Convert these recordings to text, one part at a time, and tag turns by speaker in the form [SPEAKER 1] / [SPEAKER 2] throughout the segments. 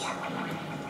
[SPEAKER 1] はい。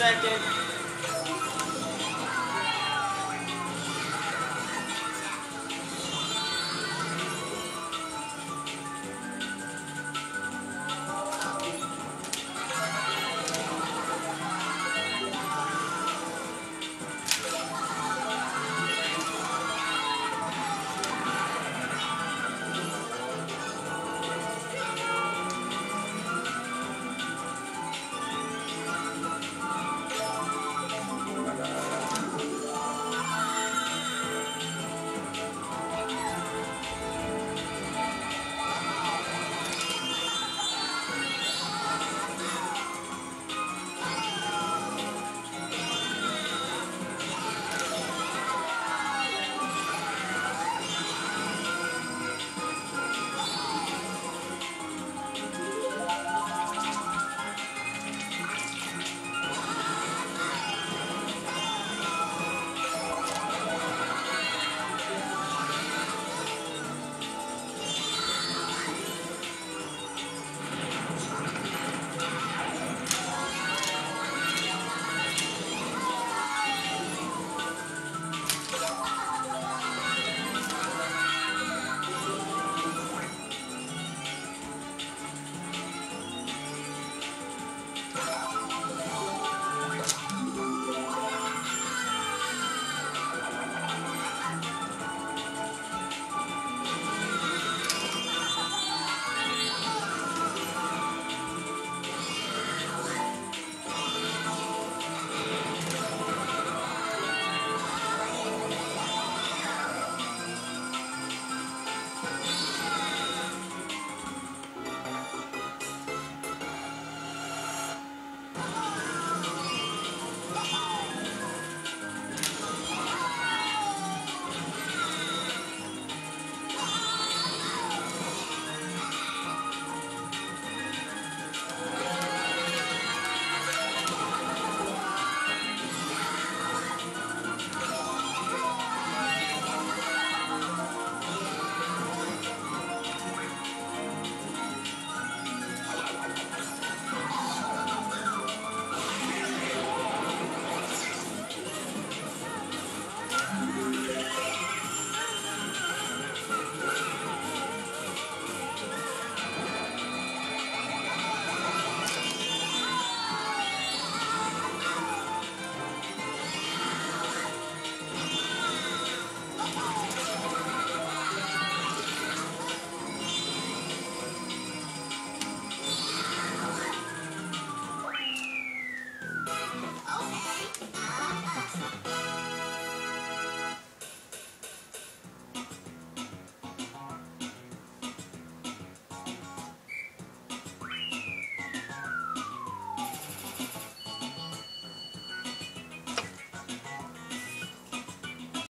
[SPEAKER 2] second.